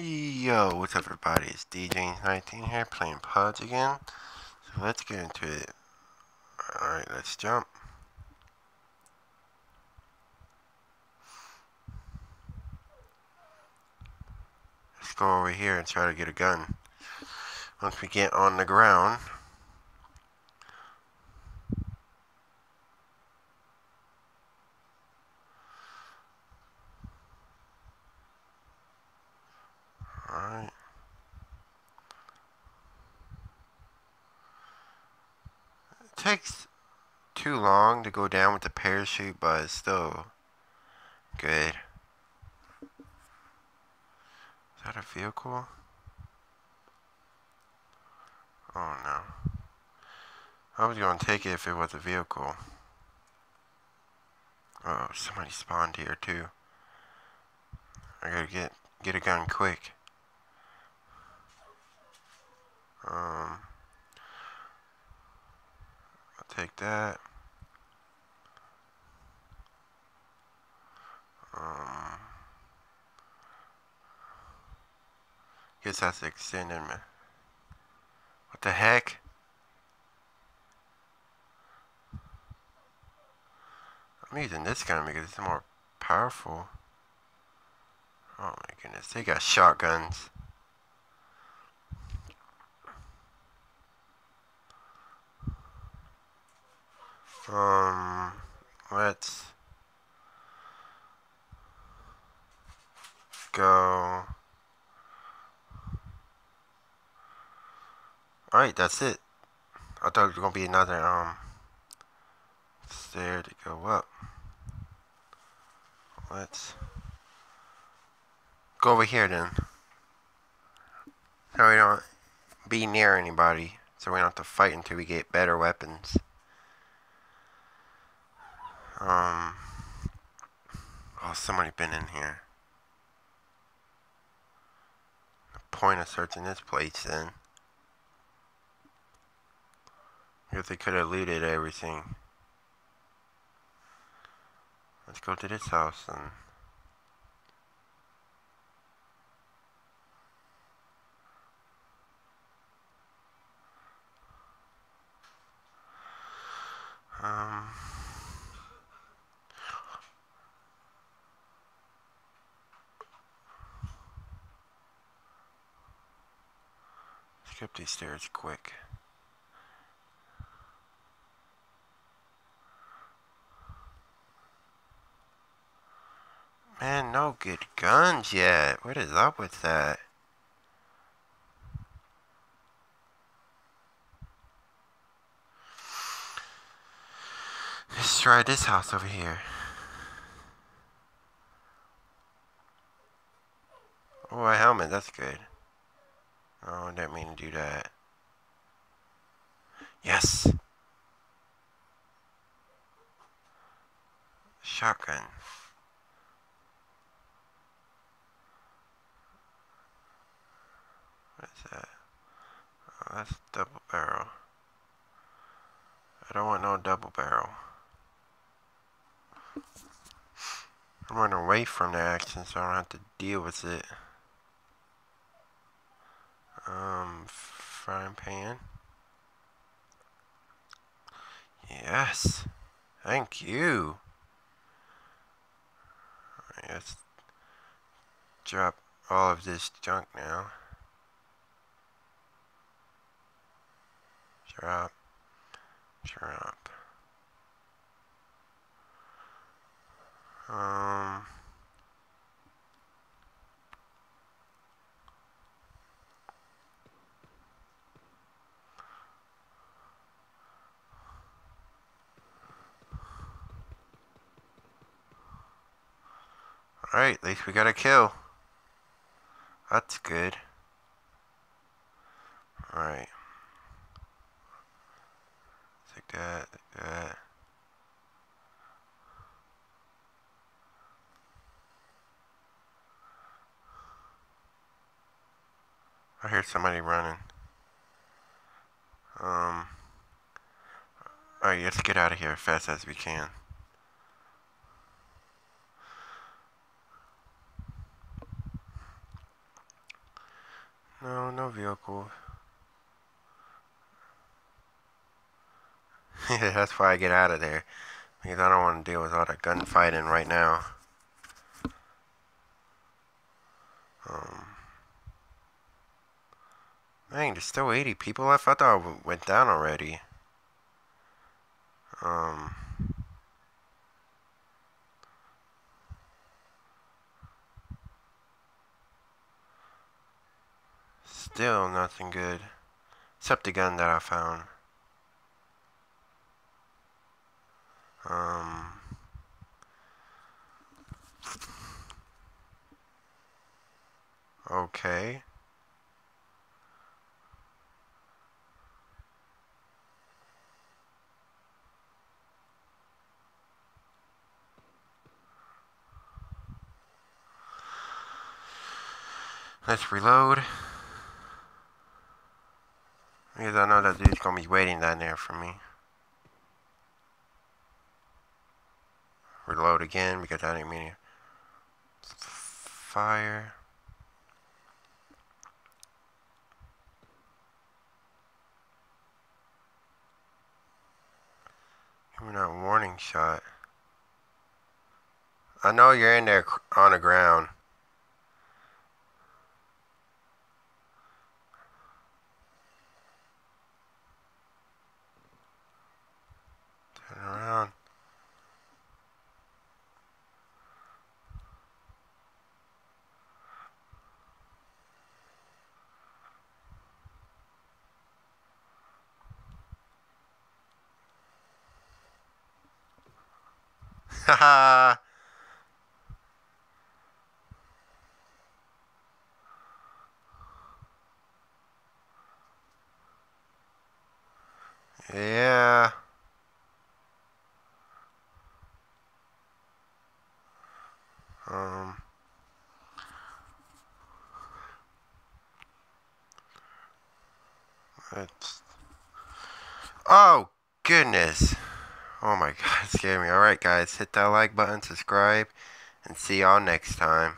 Yo, what's up everybody? It's DJ19 here playing pods again. So let's get into it. Alright, let's jump. Let's go over here and try to get a gun. Once we get on the ground, takes too long to go down with the parachute, but it's still good. Is that a vehicle? Oh no. I was going to take it if it was a vehicle. Oh, somebody spawned here too. I gotta get get a gun quick. Um, take that. Um, guess that's extended me. What the heck? I'm using this gun because it's more powerful. Oh my goodness, they got shotguns. Um, let's go. Alright, that's it. I thought it was to be another, um, stair to go up. Let's go over here then. So we don't be near anybody. So we don't have to fight until we get better weapons. Um. Oh, somebody been in here. The point of searching this place then. If they could have looted everything. Let's go to this house and. Skip these stairs quick. Man, no good guns yet. What is up with that? Let's try this house over here. Oh, a helmet, that's good. Oh, I didn't mean to do that. Yes! Shotgun. What is that? Oh, that's double barrel. I don't want no double barrel. I'm running away from the action so I don't have to deal with it. Um, frying pan. Yes. Thank you. Let's drop all of this junk now. Drop. Drop. Um... Alright, at least we got a kill. That's good. Alright. Take that, take that. I hear somebody running. Um. Alright, let's get out of here as fast as we can. No, no vehicle. That's why I get out of there. Because I don't want to deal with all that gunfighting right now. Um, dang, there's still 80 people left. I thought it went down already. Um... Still nothing good. Except the gun that I found. Um... Okay. Let's reload. Because I know that dude's gonna be waiting down there for me. Reload again because I didn't mean. Fire. Give me that warning shot. I know you're in there on the ground. Haha. yeah. Um, let's, oh, goodness. Oh my god, it scared me. Alright guys, hit that like button, subscribe, and see y'all next time.